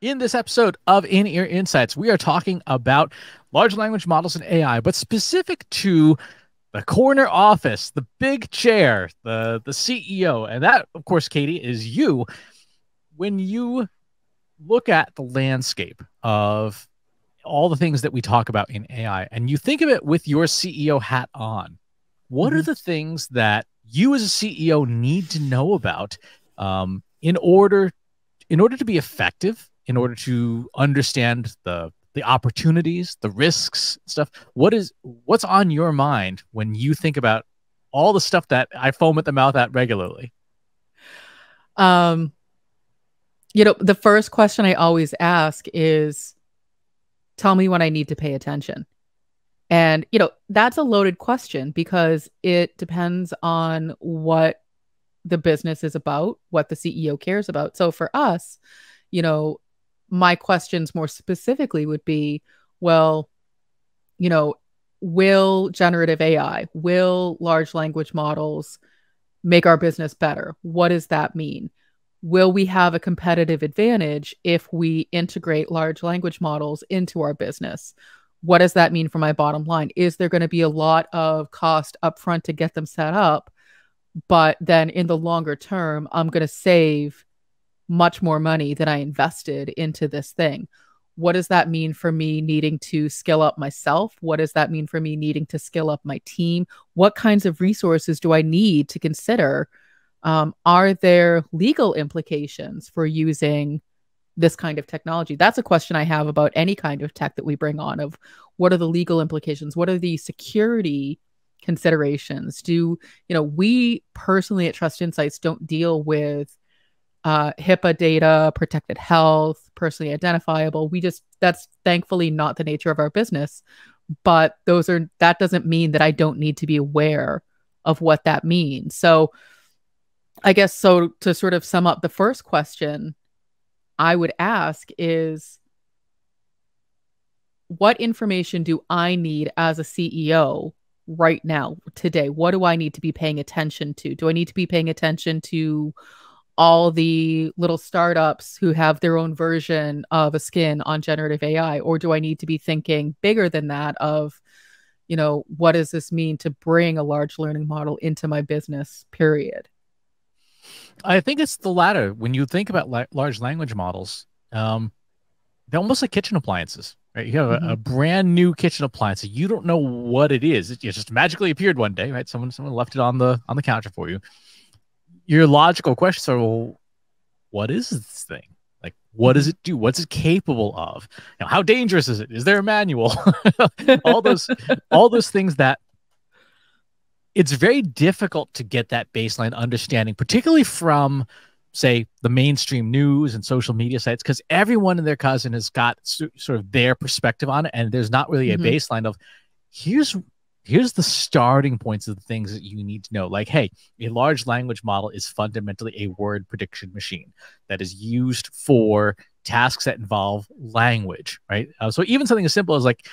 In this episode of In Ear Insights, we are talking about large language models and AI, but specific to the corner office, the big chair, the the CEO, and that, of course, Katie, is you. When you look at the landscape of all the things that we talk about in AI, and you think of it with your CEO hat on, what mm-hmm. are the things that you as a CEO need to know about um, in order in order to be effective in order to understand the the opportunities, the risks, stuff. What is what's on your mind when you think about all the stuff that I foam at the mouth at regularly? Um, you know, the first question I always ask is, "Tell me when I need to pay attention." And you know, that's a loaded question because it depends on what the business is about, what the CEO cares about. So for us, you know, my questions more specifically would be well, you know, will generative AI, will large language models make our business better? What does that mean? Will we have a competitive advantage if we integrate large language models into our business? What does that mean for my bottom line? Is there going to be a lot of cost upfront to get them set up? But then in the longer term, I'm going to save much more money than I invested into this thing. What does that mean for me needing to skill up myself? What does that mean for me needing to skill up my team? What kinds of resources do I need to consider? Um, are there legal implications for using this kind of technology? That's a question I have about any kind of tech that we bring on of what are the legal implications? What are the security considerations? Do, you know, we personally at Trust Insights don't deal with uh, HIPAA data, protected health, personally identifiable. We just, that's thankfully not the nature of our business. But those are, that doesn't mean that I don't need to be aware of what that means. So I guess so to sort of sum up the first question I would ask is what information do I need as a CEO right now, today? What do I need to be paying attention to? Do I need to be paying attention to all the little startups who have their own version of a skin on generative AI? Or do I need to be thinking bigger than that of, you know, what does this mean to bring a large learning model into my business, period? I think it's the latter. When you think about la- large language models, um, they're almost like kitchen appliances. Right? You have mm-hmm. a, a, brand new kitchen appliance. You don't know what it is. It just magically appeared one day, right? Someone someone left it on the on the counter for you your logical questions are, well, what is this thing? Like, what does mm-hmm. it do? What's it capable of? You know, how dangerous is it? Is there a manual? all those, all those things that it's very difficult to get that baseline understanding, particularly from, say, the mainstream news and social media sites, because everyone and their cousin has got sort of their perspective on it, and there's not really a mm-hmm. baseline of here's here's the starting points of the things that you need to know. Like, hey, a large language model is fundamentally a word prediction machine that is used for tasks that involve language, right? Uh, so even something as simple as like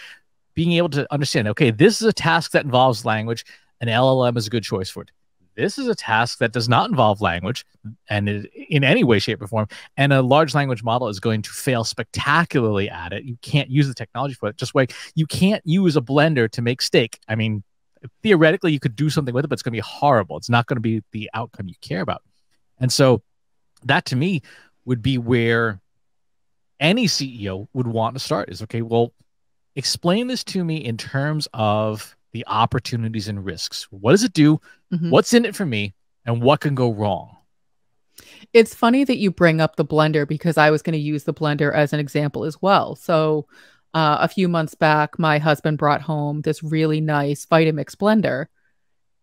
being able to understand, okay, this is a task that involves language, an LLM is a good choice for it this is a task that does not involve language and in any way shape or form and a large language model is going to fail spectacularly at it. You can't use the technology for it just like you can't use a blender to make steak. I mean theoretically you could do something with it but it's going to be horrible. It's not going to be the outcome you care about. And so that to me would be where any ceo would want to start is okay well explain this to me in terms of the opportunities and risks. What does it do? Mm-hmm. What's in it for me? And what can go wrong? It's funny that you bring up the blender because I was going to use the blender as an example as well. So, uh, a few months back, my husband brought home this really nice Vitamix blender.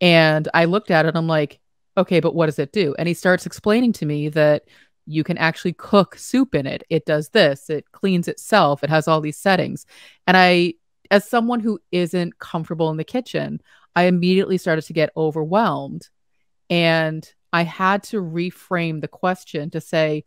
And I looked at it, and I'm like, okay, but what does it do? And he starts explaining to me that you can actually cook soup in it. It does this, it cleans itself, it has all these settings. And I as someone who isn't comfortable in the kitchen, I immediately started to get overwhelmed. And I had to reframe the question to say,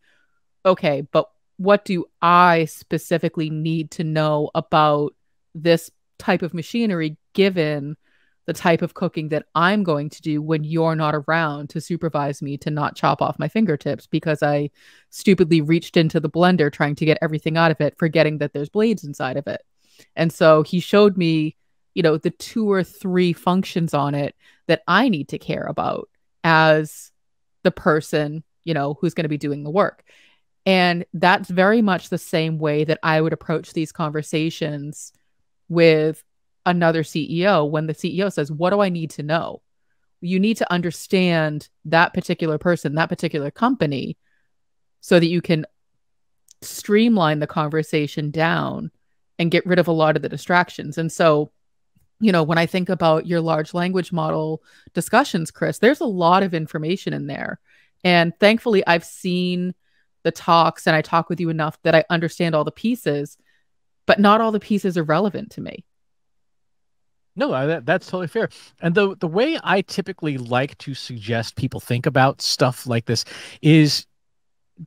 okay, but what do I specifically need to know about this type of machinery given the type of cooking that I'm going to do when you're not around to supervise me to not chop off my fingertips because I stupidly reached into the blender trying to get everything out of it, forgetting that there's blades inside of it. And so he showed me, you know, the two or three functions on it that I need to care about as the person, you know, who's going to be doing the work. And that's very much the same way that I would approach these conversations with another CEO when the CEO says, What do I need to know? You need to understand that particular person, that particular company, so that you can streamline the conversation down and get rid of a lot of the distractions. And so, you know, when I think about your large language model discussions, Chris, there's a lot of information in there. And thankfully, I've seen the talks and I talk with you enough that I understand all the pieces, but not all the pieces are relevant to me. No, that, that's totally fair. And the the way I typically like to suggest people think about stuff like this is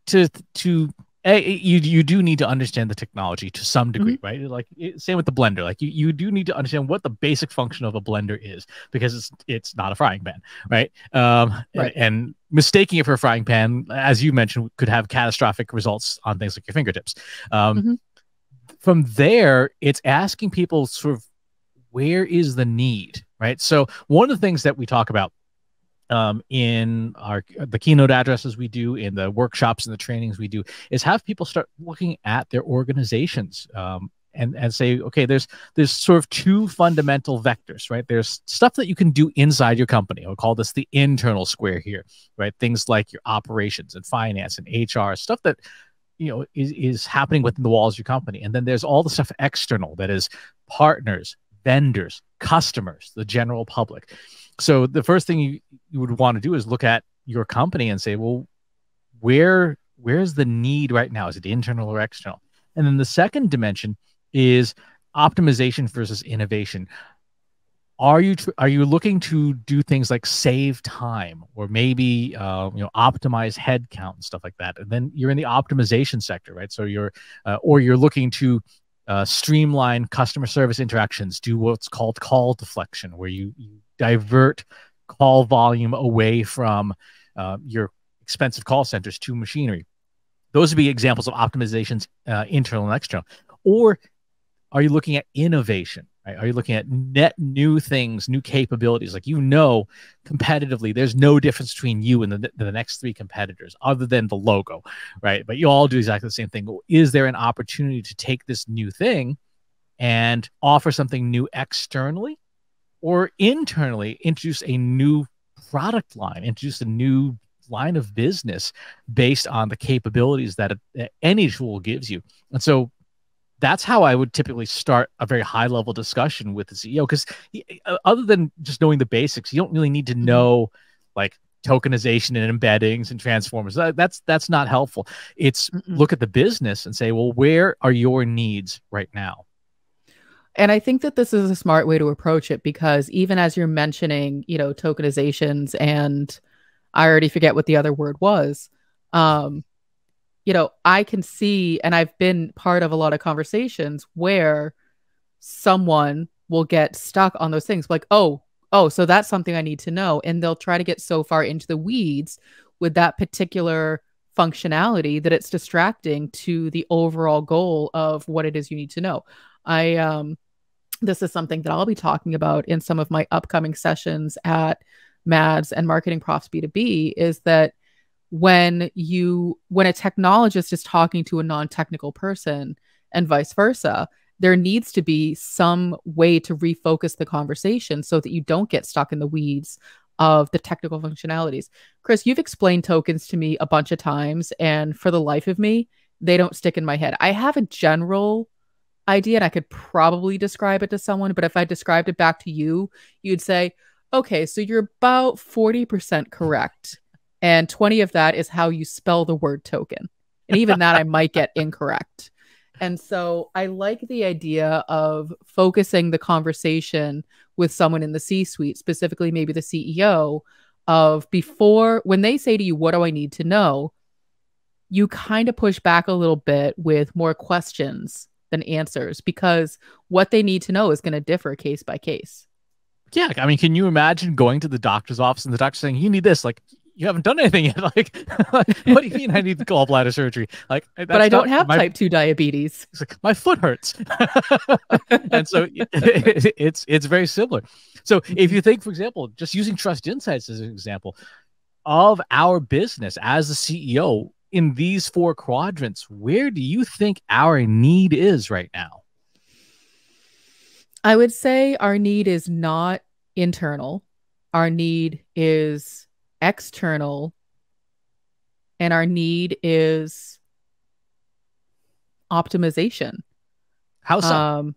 to to you you do need to understand the technology to some degree, mm-hmm. right? Like same with the blender. Like you, you do need to understand what the basic function of a blender is because it's it's not a frying pan, right? Um, right. And, and mistaking it for a frying pan, as you mentioned, could have catastrophic results on things like your fingertips. Um, mm-hmm. From there, it's asking people sort of where is the need, right? So one of the things that we talk about um, in our the keynote addresses we do in the workshops and the trainings we do is have people start looking at their organizations um, and and say okay there's there's sort of two fundamental vectors right? There's stuff that you can do inside your company. I'll call this the internal square here right? Things like your operations and finance and hr stuff that you know is, is happening within the walls of your company. And then there's all the stuff external that is partners vendors customers the general public so the first thing you, you would want to do is look at your company and say, well, where where's the need right now? Is it internal or external? And then the second dimension is optimization versus innovation. Are you are you looking to do things like save time or maybe uh, you know optimize headcount and stuff like that? And then you're in the optimization sector, right? So you're uh, or you're looking to uh, streamline customer service interactions, do what's called call deflection, where you, you divert call volume away from uh, your expensive call centers to machinery. Those would be examples of optimizations, uh, internal and external. Or are you looking at innovation? Right? Are you looking at net new things, new capabilities? Like you know, competitively, there's no difference between you and the, the next three competitors other than the logo, right? But you all do exactly the same thing. Is there an opportunity to take this new thing and offer something new externally or internally introduce a new product line, introduce a new line of business based on the capabilities that, that any tool gives you. And so that's how I would typically start a very high level discussion with the CEO because uh, other than just knowing the basics, you don't really need to mm-hmm. know like tokenization and embeddings and transformers. That's that's not helpful. It's Mm-mm. look at the business and say, well, where are your needs right now? And I think that this is a smart way to approach it because even as you're mentioning, you know, tokenizations and I already forget what the other word was. Um, you know, I can see and I've been part of a lot of conversations where someone will get stuck on those things like, oh, oh, so that's something I need to know. And they'll try to get so far into the weeds with that particular functionality that it's distracting to the overall goal of what it is you need to know. I um this is something that I'll be talking about in some of my upcoming sessions at MADS and Marketing Profs B2B is that when you when a technologist is talking to a non-technical person and vice versa, there needs to be some way to refocus the conversation so that you don't get stuck in the weeds of the technical functionalities. Chris, you've explained tokens to me a bunch of times and for the life of me, they don't stick in my head. I have a general idea and I could probably describe it to someone, but if I described it back to you, you'd say, okay, so you're about 40% correct. And 20 of that is how you spell the word token. And even that I might get incorrect. And so I like the idea of focusing the conversation with someone in the C suite, specifically maybe the CEO, of before when they say to you, What do I need to know? You kind of push back a little bit with more questions than answers because what they need to know is going to differ case by case. Yeah, I mean, can you imagine going to the doctor's office and the doctor saying, "You need this," like you haven't done anything yet. Like, what do you mean I need gallbladder surgery? Like, but I don't have my, type two diabetes. Like, my foot hurts, and so it, it's it's very similar. So if mm-hmm. you think, for example, just using Trust Insights as an example of our business as the CEO in these four quadrants, where do you think our need is right now? I would say our need is not internal. Our need is external and our need is optimization. How so? Um,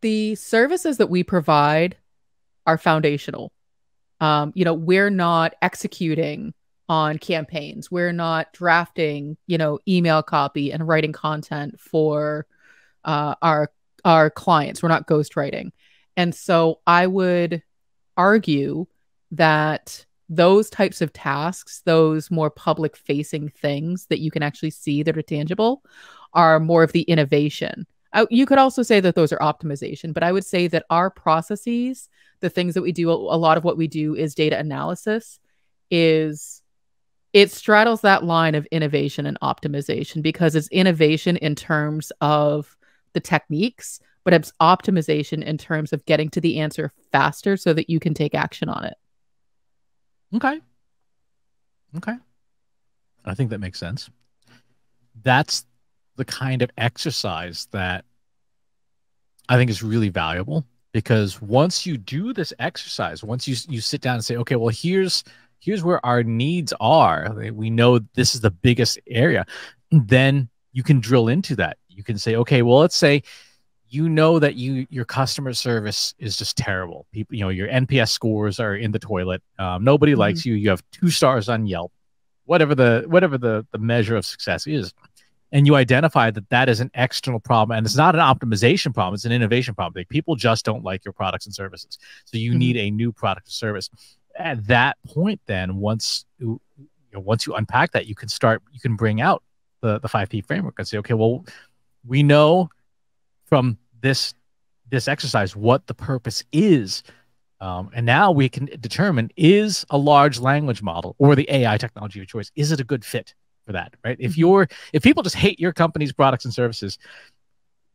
the services that we provide are foundational. Um, you know, we're not executing on campaigns. We're not drafting, you know, email copy and writing content for uh, our our clients. We're not ghostwriting. And so I would argue that those types of tasks, those more public facing things that you can actually see that are tangible, are more of the innovation. Uh, you could also say that those are optimization, but I would say that our processes, the things that we do, a lot of what we do is data analysis, is it straddles that line of innovation and optimization because it's innovation in terms of the techniques, but it's optimization in terms of getting to the answer faster so that you can take action on it. Okay. Okay. I think that makes sense. That's the kind of exercise that I think is really valuable because once you do this exercise, once you you sit down and say, okay, well, here's here's where our needs are. We know this is the biggest area. Then you can drill into that. You can say, okay, well, let's say you know that you your customer service is just terrible. People, you know, your NPS scores are in the toilet. Um, nobody mm-hmm. likes you. You have two stars on Yelp. Whatever the whatever the the measure of success is, and you identify that that is an external problem, and it's not an optimization problem. It's an innovation problem. Like people just don't like your products and services, so you mm-hmm. need a new product or service. At that point, then once you know, once you unpack that, you can start. You can bring out the the five P framework and say, okay, well, we know from this this exercise what the purpose is um, and now we can determine is a large language model or the ai technology of choice is it a good fit for that right if mm-hmm. you're if people just hate your company's products and services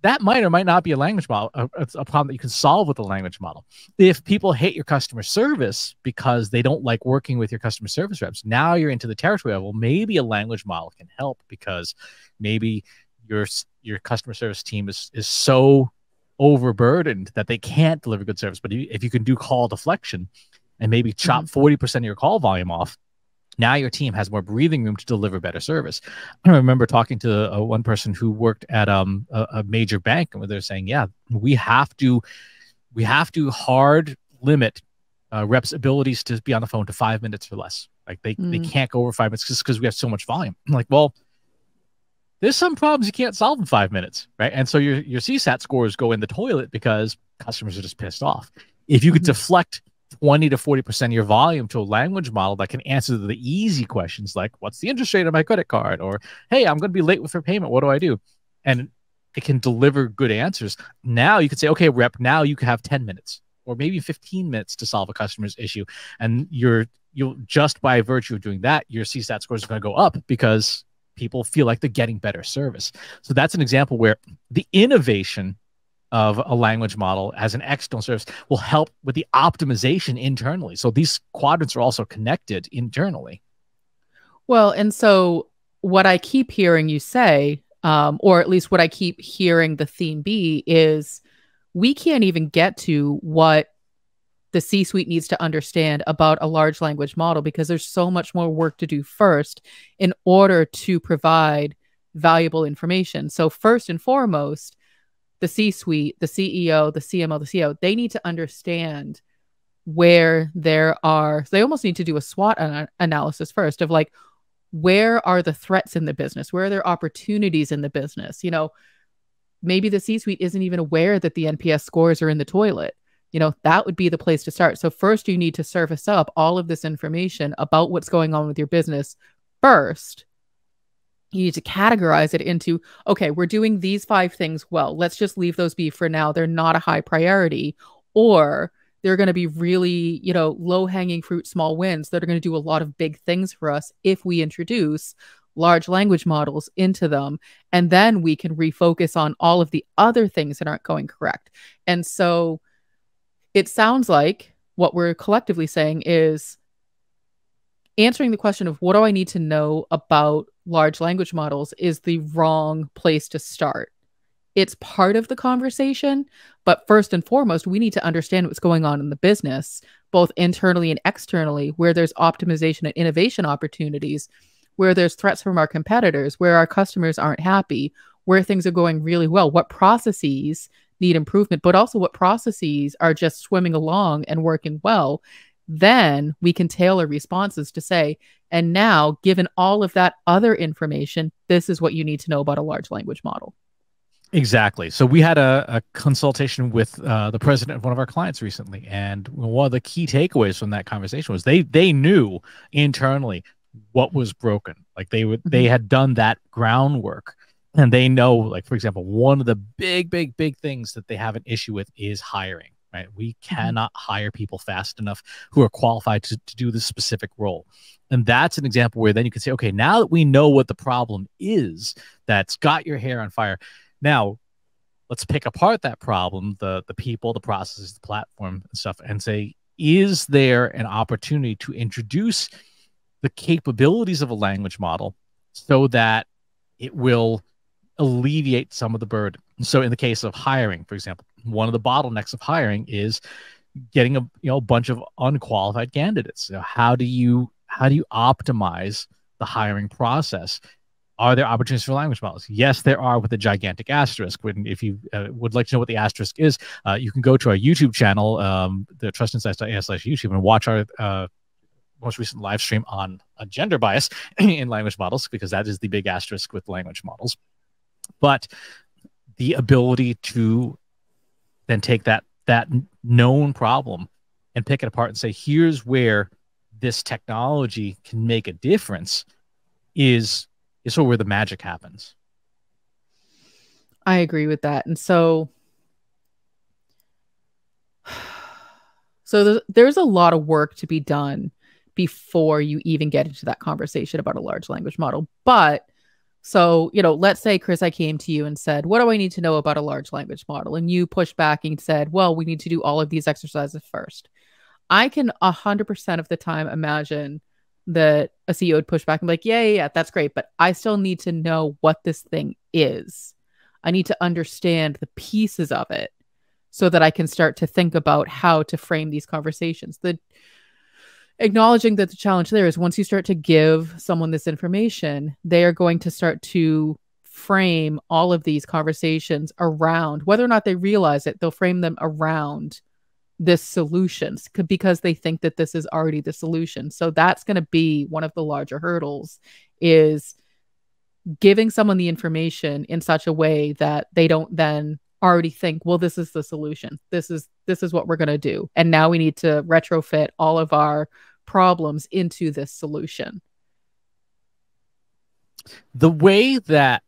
that might or might not be a language model a, a problem that you can solve with a language model if people hate your customer service because they don't like working with your customer service reps now you're into the territory of well maybe a language model can help because maybe your your customer service team is is so overburdened that they can't deliver good service. But if you can do call deflection and maybe chop mm-hmm. 40 percent of your call volume off, now your team has more breathing room to deliver better service. I remember talking to uh, one person who worked at um, a, a major bank, and they're saying, "Yeah, we have to, we have to hard limit uh, reps' abilities to be on the phone to five minutes or less. Like they, mm. they can't go over five minutes just because we have so much volume. I'm like, well, there's some problems you can't solve in five minutes, right? And so your your CSAT scores go in the toilet because customers are just pissed off. If you could mm-hmm. deflect 20 to 40% of your volume to a language model that can answer the easy questions like what's the interest rate on my credit card? or hey i'm going to be late with her payment. What do i do? And it can deliver good answers. Now you could say okay rep now you can have 10 minutes or maybe 15 minutes to solve a customer's issue. And you're you'll just by virtue of doing that your csat scores are going to go up because people feel like they're getting better service. So that's an example where the innovation of a language model as an external service will help with the optimization internally. So these quadrants are also connected internally. Well, and so what I keep hearing you say, um, or at least what I keep hearing the theme be, is we can't even get to what the C suite needs to understand about a large language model because there's so much more work to do first in order to provide valuable information. So, first and foremost, the C suite, the CEO, the CMO, the CEO, they need to understand where there are, they almost need to do a SWOT an- analysis first of like, where are the threats in the business? Where are there opportunities in the business? You know, maybe the C suite isn't even aware that the NPS scores are in the toilet you know that would be the place to start so first you need to surface up all of this information about what's going on with your business first you need to categorize it into okay we're doing these five things well. Let's just leave those be for now. They're not a high priority. Or they're going to be really you know low hanging fruit small wins that are going to do a lot of big things for us if we introduce large language models into them. And then we can refocus on all of the other things that aren't going correct. And so it sounds like what we're collectively saying is answering the question of what do I need to know about large language models is the wrong place to start. It's part of the conversation, but first and foremost, we need to understand what's going on in the business, both internally and externally, where there's optimization and innovation opportunities, where there's threats from our competitors, where our customers aren't happy, where things are going really well, what processes need improvement, but also what processes are just swimming along and working well then we can tailor responses to say, and now, given all of that other information, this is what you need to know about a large language model. Exactly. So we had a, a consultation with uh, the president of one of our clients recently, and one of the key takeaways from that conversation was they they knew internally what was broken. Like they would they mm-hmm. had done that groundwork, and they know, like for example, one of the big big big things that they have an issue with is hiring right? We mm-hmm. cannot hire people fast enough who are qualified to, to do this specific role. And that's an example where then you can say, okay, now that we know what the problem is that's got your hair on fire, now let's pick apart that problem, the the people, the processes, the platform and stuff, and say, is there an opportunity to introduce the capabilities of a language model so that it will alleviate some of the burden? So in the case of hiring, for example, one of the bottlenecks of hiring is getting a you know a bunch of unqualified candidates. So how do you how do you optimize the hiring process? Are there opportunities for language models? Yes, there are with a gigantic asterisk. When if you uh, would like to know what the asterisk is, uh, you can go to our YouTube channel, um, the trustinsights.ai slash YouTube, and watch our uh, most recent live stream on, on gender bias in language models, because that is the big asterisk with language models. But the ability to then take that that known problem and pick it apart and say here's where this technology can make a difference is is sort of where the magic happens. I agree with that. And so so there's, there's a lot of work to be done before you even get into that conversation about a large language model. But so, you know, let's say, Chris, I came to you and said, What do I need to know about a large language model? And you pushed back and said, Well, we need to do all of these exercises first. I can 100% of the time imagine that a CEO would push back and be like, yeah, yeah, yeah, that's great. But I still need to know what this thing is. I need to understand the pieces of it so that I can start to think about how to frame these conversations. The acknowledging that the challenge there is once you start to give someone this information, they are going to start to frame all of these conversations around whether or not they realize it, they'll frame them around this solutions because they think that this is already the solution. So that's going to be one of the larger hurdles is giving someone the information in such a way that they don't then already think well this is the solution this is this is what we're going to do and now we need to retrofit all of our problems into this solution. The way that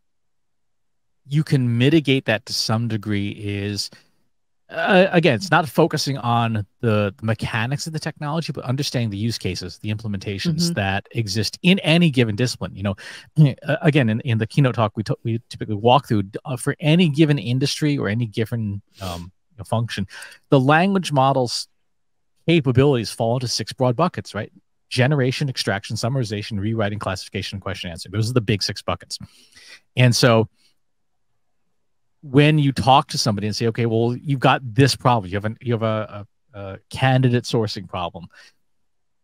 you can mitigate that to some degree is uh, again it's not focusing on the, the, mechanics of the technology but understanding the use cases the implementations mm-hmm. that exist in any given discipline you know again in, in the keynote talk we, we typically walk through uh, for any given industry or any given um, function the language models capabilities fall into six broad buckets, right? Generation, extraction, summarization, rewriting, classification, question answer. Those are the big six buckets. And so when you talk to somebody and say, okay, well, you've got this problem, you have an you have a, a, a candidate sourcing problem.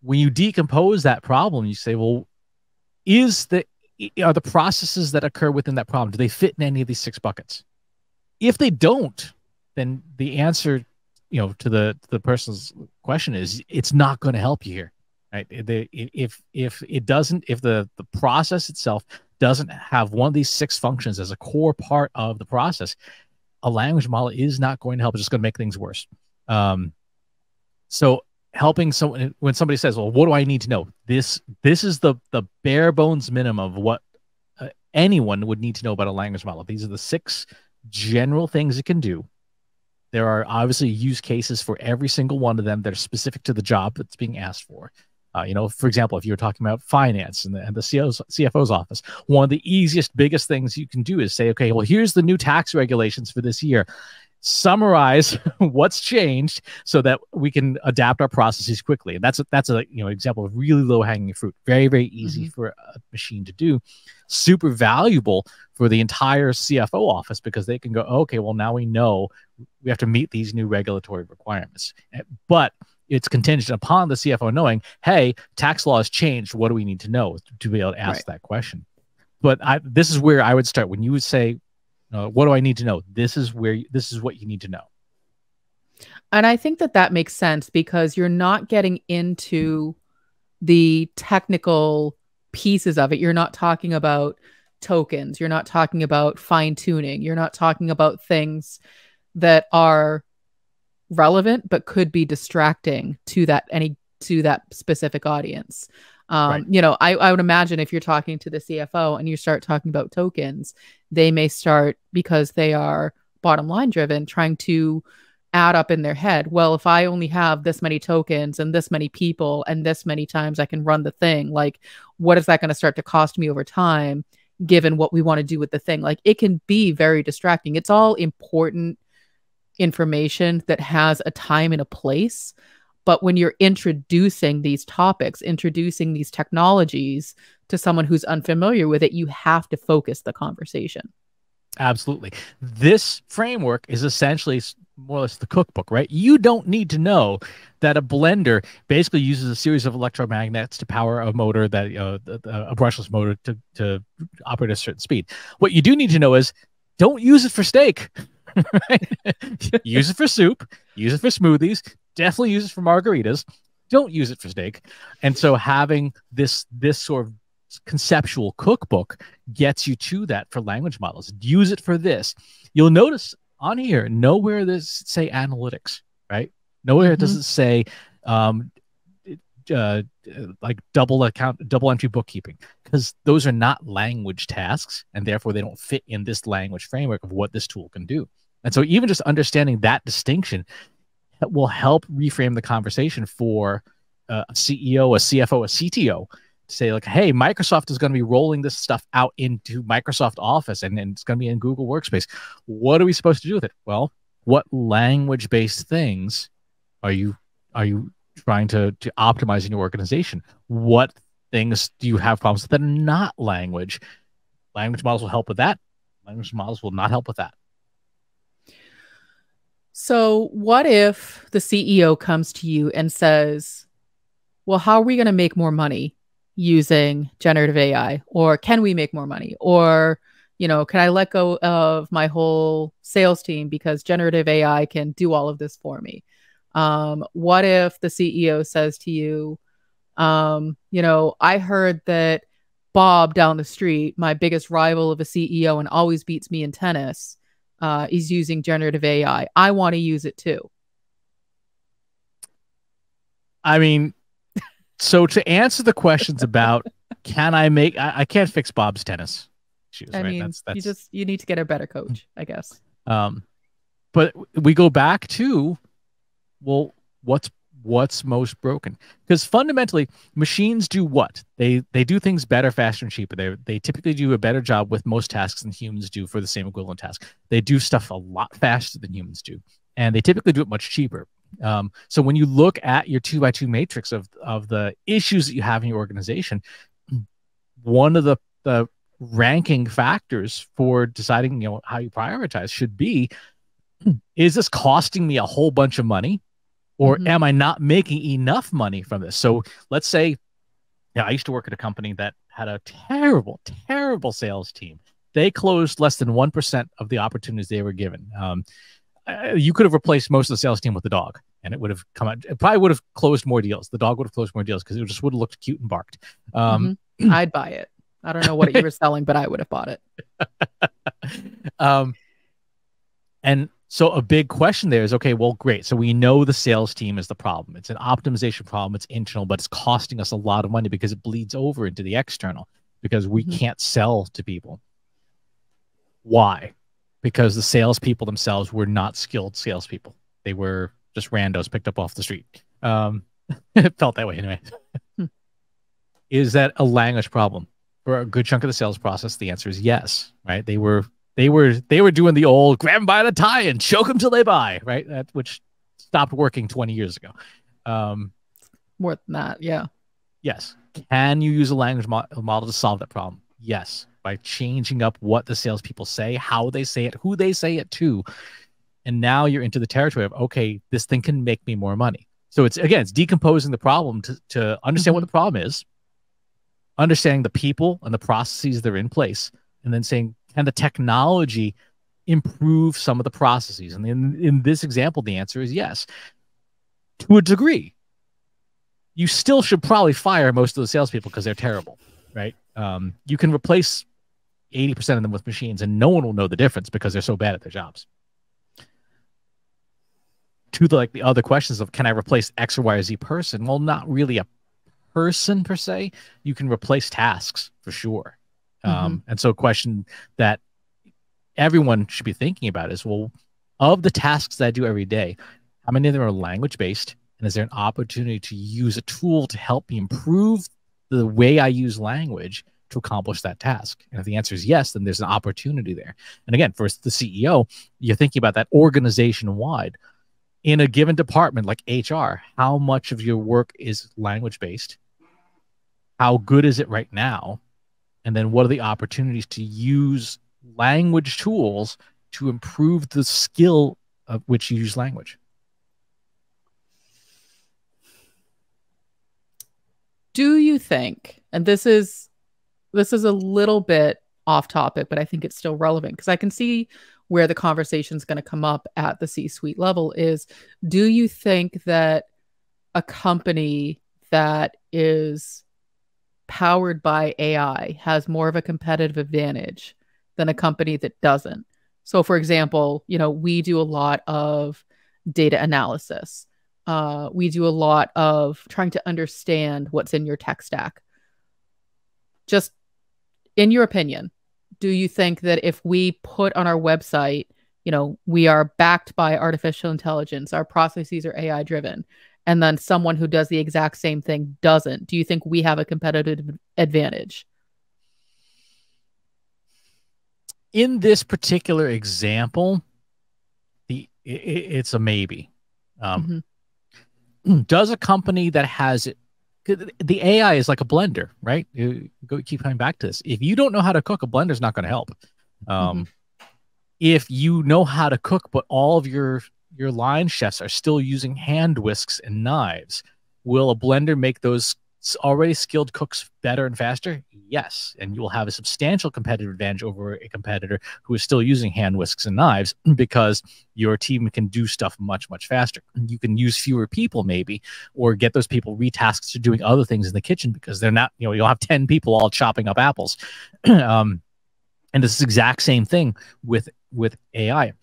When you decompose that problem, you say, well, is the are the processes that occur within that problem do they fit in any of these six buckets? If they don't, then the answer you know to the the person's question is it's not going to help you here right the, if if it doesn't if the the process itself doesn't have one of these six functions as a core part of the process a language model is not going to help it's just going to make things worse um so helping someone when somebody says well what do i need to know this this is the the bare bones minimum of what uh, anyone would need to know about a language model. These are the six general things it can do. There are obviously use cases for every single one of them that are specific to the job that's being asked for. Uh, you know, for example, if you're talking about finance and the, and the CO's, CFO's office, one of the easiest, biggest things you can do is say, okay, well, here's the new tax regulations for this year. Summarize what's changed so that we can adapt our processes quickly. And that's a, that's a you know example of really low hanging fruit. Very very easy mm-hmm. for a machine to do. Super valuable for the entire CFO office because they can go, okay, well now we know we have to meet these new regulatory requirements. But it's contingent upon the CFO knowing, hey, tax law has changed. What do we need to know to be able to ask right. that question? But I, this is where I would start when you would say, uh, "What do I need to know?" This is where you, this is what you need to know. And I think that that makes sense because you're not getting into the technical pieces of it. You're not talking about tokens. You're not talking about fine tuning. You're not talking about things that are relevant but could be distracting to that any to that specific audience. Um, right. You know, I, I would imagine if you're talking to the CFO and you start talking about tokens, they may start because they are bottom line driven, trying to add up in their head. Well, if I only have this many tokens and this many people and this many times I can run the thing, like what is that going to start to cost me over time? Given what we want to do with the thing, like it can be very distracting. It's all important information that has a time and a place. But when you're introducing these topics, introducing these technologies to someone who's unfamiliar with it, you have to focus the conversation. Absolutely. This framework is essentially more or less the cookbook, right? You don't need to know that a blender basically uses a series of electromagnets to power a motor that uh, a brushless motor to, to operate at a certain speed. What you do need to know is don't use it for steak. use it for soup, use it for smoothies, definitely use it for margaritas. Don't use it for steak. And so having this this sort of conceptual cookbook gets you to that for language models. Use it for this. You'll notice on here nowhere does say analytics, right? Nowhere mm-hmm. does it say um, uh, like double account, double entry bookkeeping, because those are not language tasks, and therefore they don't fit in this language framework of what this tool can do. And so, even just understanding that distinction will help reframe the conversation for a CEO, a CFO, a CTO to say, like, hey, Microsoft is going to be rolling this stuff out into Microsoft Office and, and it's going to be in Google Workspace. What are we supposed to do with it? Well, what language based things are you are you trying to to optimize in your organization? What things do you have problems with that are not language? Language models will help with that. Language models will not help with that. So, what if the CEO comes to you and says, Well, how are we going to make more money using generative AI? Or can we make more money? Or, you know, can I let go of my whole sales team because generative AI can do all of this for me? Um, what if the CEO says to you, um, you know, I heard that Bob down the street, my biggest rival of a CEO and always beats me in tennis, uh, is using generative AI. I want to use it too. I mean, so to answer the questions about can I make, I, I can't fix Bob's tennis shoes. I right? mean, that's, that's... you just you need to get a better coach, I guess. Um, but we go back to, well, what's what's most broken. Because fundamentally machines do what? They they do things better faster and cheaper. They they typically do a better job with most tasks than humans do for the same equivalent task. They do stuff a lot faster than humans do and they typically do it much cheaper. Um, so when you look at your two by two matrix of of the issues that you have in your organization one of the the ranking factors for deciding you know how you prioritize should be is this costing me a whole bunch of money or mm-hmm. am I not making enough money from this? So let's say, yeah, I used to work at a company that had a terrible, terrible sales team. They closed less than 1% of the opportunities they were given. Um, you could have replaced most of the sales team with the dog and it would have come out, it probably would have closed more deals. The dog would have closed more deals because it just would have looked cute and barked. Um, mm-hmm. I'd buy it. I don't know what you were selling, but I would have bought it. um, and so a big question there is okay, well, great. So we know the sales team is the problem. It's an optimization problem. It's internal, but it's costing us a lot of money because it bleeds over into the external. because we mm-hmm. can't sell to people. Why? Because the salespeople themselves were not skilled salespeople. They were just randos picked up off the street. Um, it felt that way anyway. Hmm. Is that a language problem for a good chunk of the sales process? The answer is yes. Right? They were they were they were doing the old grab them by the tie and choke them till they buy. Right? That which stopped working 20 years ago. Um, More than that, yeah. Yes. Can you use a language mo- model to solve that problem? Yes. By changing up what the salespeople say, how they say it, who they say it to. And now you're into the territory of, okay, this thing can make me more money. So it's again, it's decomposing the problem to, to understand mm-hmm. what the problem is, understanding the people and the processes that are in place, and then saying, can the technology improve some of the processes? And in, in this example, the answer is yes, to a degree you still should probably fire most of the salespeople because they're terrible, right? Um, you can replace 80% of them with machines and no one will know the difference because they're so bad at their jobs. To the like the other questions of can I replace X or Y or Z person? Well, not really a person per se. You can replace tasks for sure. Um, mm-hmm. And so a question that everyone should be thinking about is well, of the tasks that I do every day, how many of them are language based? And is there an opportunity to use a tool to help me improve the way I use language to accomplish that task? And if the answer is yes, then there's an opportunity there. And again, for the CEO, you're thinking about that organization wide. In a given department like HR, how much of your work is language based? How good is it right now? And then what are the opportunities to use language tools to improve the skill of which you use language? do you think and this is this is a little bit off topic but i think it's still relevant because i can see where the conversation is going to come up at the c suite level is do you think that a company that is powered by ai has more of a competitive advantage than a company that doesn't so for example you know we do a lot of data analysis uh, we do a lot of trying to understand what's in your tech stack. Just in your opinion, do you think that if we put on our website, you know, we are backed by artificial intelligence, our processes are AI driven, and then someone who does the exact same thing doesn't, do you think we have a competitive advantage? In this particular example, the it, it's a maybe. Um, mm-hmm does a company that has it the AI is like a blender, right? You go keep coming back to this. If you don't know how to cook, a blender's not going to help. Um, mm-hmm. If you know how to cook, but all of your your line chefs are still using hand whisks and knives, will a blender make those already skilled cooks better and faster? Yes. And you will have a substantial competitive advantage over a competitor who is still using hand whisks and knives because your team can do stuff much, much faster. You can use fewer people, maybe, or get those people retasked to doing other things in the kitchen because they're not, you know, you'll have 10 people all chopping up apples. um, and this is exact same thing with with AI.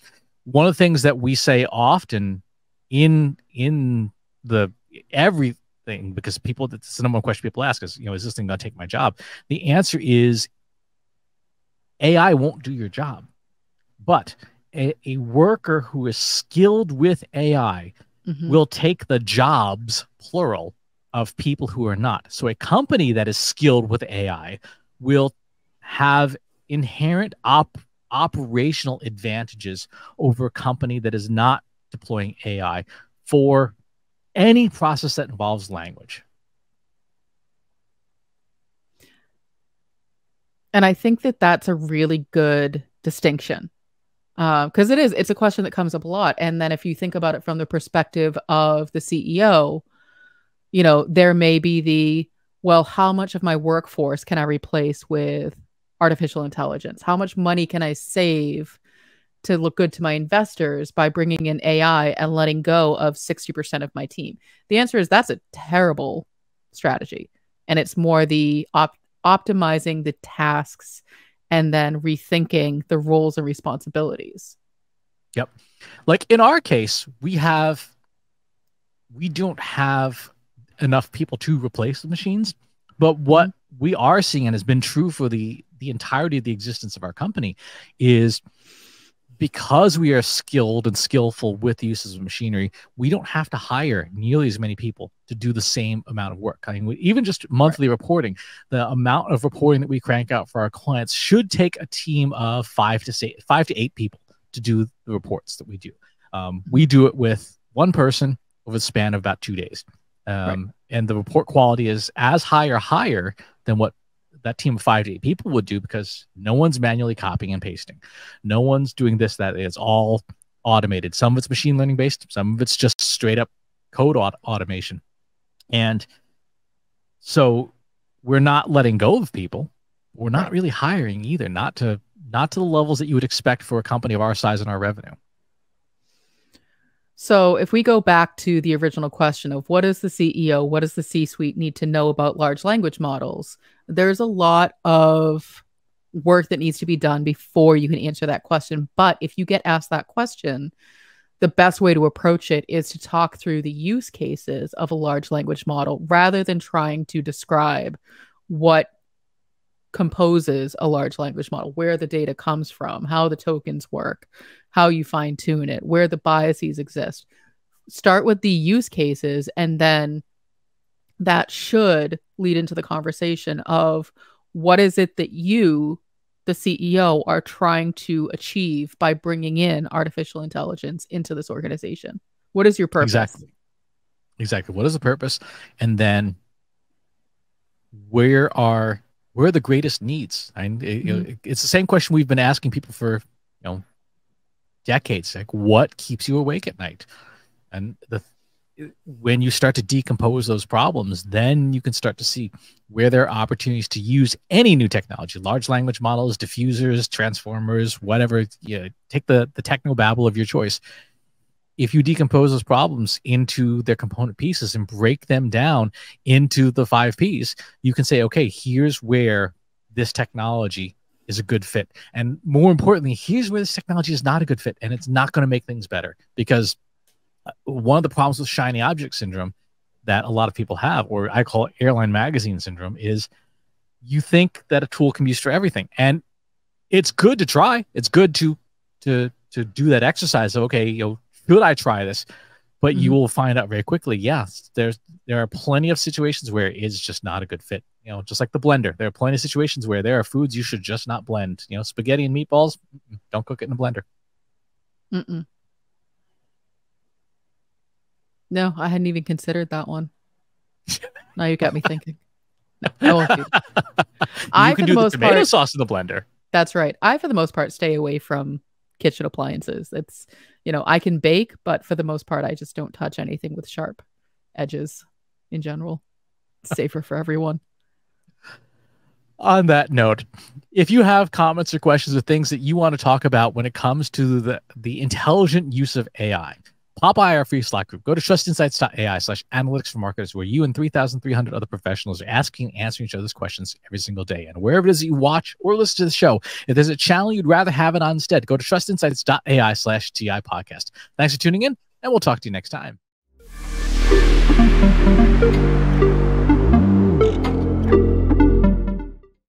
One of the things that we say often in in the everything because people that's the number one question people ask is you know is this thing going to take my job? The answer is ai won't do your job. But a, a worker who is skilled with ai mm-hmm. will take the jobs plural of people who are not. So a company that is skilled with ai will have inherent op- operational advantages over a company that is not deploying ai for any process that involves language. And I think that that's a really good distinction because uh, it is, it's a question that comes up a lot. And then if you think about it from the perspective of the CEO, you know, there may be the, well, how much of my workforce can I replace with artificial intelligence? How much money can I save to look good to my investors by bringing in AI and letting go of 60% of my team? The answer is that's a terrible strategy. And it's more the op- optimizing the tasks and then rethinking the roles and responsibilities. Yep. Like in our case, we have, we don't have enough people to replace the machines. But what mm-hmm. we are seeing and has been true for the the entirety of the existence of our company is because we are skilled and skillful with the uses of machinery, we don't have to hire nearly as many people to do the same amount of work. I mean, even just monthly right. reporting, the amount of reporting that we crank out for our clients should take a team of five to say five to eight people to do the reports that we do. Um, we do it with one person over the span of about two days. Um, right. And the report quality is as high or higher than what that team of five to eight people would do because no one's manually copying and pasting. No one's doing this, that. It's all automated. Some of it's machine learning based, some of it's just straight up code aut- automation. And so we're not letting go of people. We're not really hiring either, not to not to the levels that you would expect for a company of our size and our revenue. So, if we go back to the original question of what does the CEO, what does the C suite need to know about large language models, there's a lot of work that needs to be done before you can answer that question. But if you get asked that question, the best way to approach it is to talk through the use cases of a large language model rather than trying to describe what composes a large language model, where the data comes from, how the tokens work, how you fine tune it, where the biases exist. Start with the use cases, and then that should lead into the conversation of what is it that you, the CEO, are trying to achieve by bringing in artificial intelligence into this organization? What is your purpose? Exactly. Exactly. What is the purpose? And then where are where are the greatest needs? I, you know, mm-hmm. it's the same question we've been asking people for, you know, decades. Like, what keeps you awake at night? And the when you start to decompose those problems, then you can start to see where there are opportunities to use any new technology, large language models, diffusers, transformers, whatever. You know, take the the techno babble of your choice. If you decompose those problems into their component pieces and break them down into the five P's, you can say, okay, here's where this technology is a good fit. And more importantly, here's where this technology is not a good fit and it's not going to make things better. Because one of the problems with shiny object syndrome that a lot of people have, or I call airline magazine syndrome, is you think that a tool can be used for everything. And it's good to try. It's good to to to do that exercise of okay, you know, should I try this? But mm-hmm. you will find out very quickly, yes, there's there are plenty of situations where it's just not a good fit you know, just like the blender. There are plenty of situations where there are foods you should just not blend. You know, spaghetti and meatballs, don't cook it in a blender. Mm-mm. No, I hadn't even considered that one. now you got me thinking. No, I won't. I, can do the, the tomato part, sauce in the blender. That's right. I, for the most part, stay away from kitchen appliances. It's, you know, I can bake, but for the most part, I just don't touch anything with sharp edges in general. It's safer for everyone on that note, if you have comments or questions or things that you want to talk about when it comes to the, the intelligent use of AI, pop by our free Slack group. Go to trustinsights.ai slash analytics for marketers, where you and 3,300 other professionals are asking and answering each other's questions every single day. And wherever it is that you watch or listen to the show, if there's a channel you'd rather have it on instead, go to trustinsights.ai slash TI podcast. Thanks for tuning in, and we'll talk to you next time.